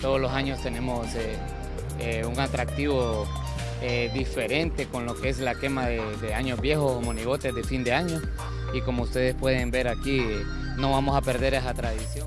Todos los años tenemos eh, eh, un atractivo eh, diferente con lo que es la quema de, de, años viejos o monigotes de fin de año y como ustedes pueden ver aquí no vamos a perder esa tradición.